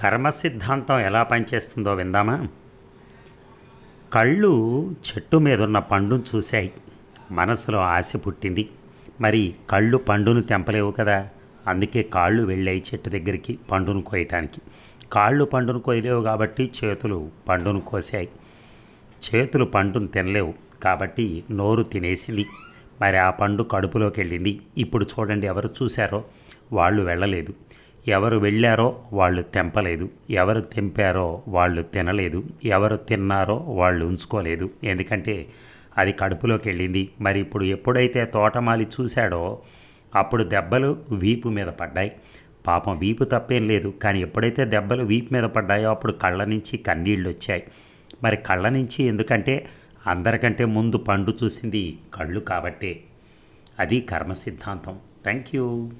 కర్మ సిద్ధాంతం ఎలా పనిచేస్తుందో విందామా? కళ్ళు చెట్టు మీద ఉన్న పండును చూశాయి. మనసులో ఆశ పుట్టింది. మరి కళ్ళు పండును తెంపలేవు కదా? అందుకే కాళ్ళు వెళ్ళాయి చెట్టు దగ్గరికి పండును కోయటానికి. కాళ్ళు పండును కోయలేవు కాబట్టి చేతులు పండును కోసాయి. చేతులు పండును తినలేవు కాబట్టి నోరు తినేసింది. మరి ఆ పండు కడుపులోకి వెళ్ళింది ఇప్పుడు చూడండి ఎవరు చూశారో. వాళ్ళు వెళ్ళలేదు. ఎవరు వెళ్ళారో వాళ్ళు తెంపలేదు. ఎవరు తెంపారో వాళ్ళు తినలేదు. ఎవరు తిన్నారో వాళ్ళు ఉంచుకోలేదు. ఎందుకంటే అది కడుపులోకి వెళ్ళింది. మరి ఇప్పుడు ఎప్పుడైతే తోటమాలి చూశాడో అప్పుడు దెబ్బలు వీపు మీద పడ్డాయి. పాపం వీపు తప్పేం లేదు. కానీ ఎప్పుడైతే దెబ్బలు వీపు మీద పడ్డాయో అప్పుడు కళ్ళ నుంచి కన్నీళ్ళు వచ్చాయి. మరి కళ్ళ నుంచి ఎందుకంటే అందరికంటే ముందు పండు చూసింది కళ్ళు కాబట్టే. అది కర్మ సిద్ధాంతం థ్యాంక్ యూ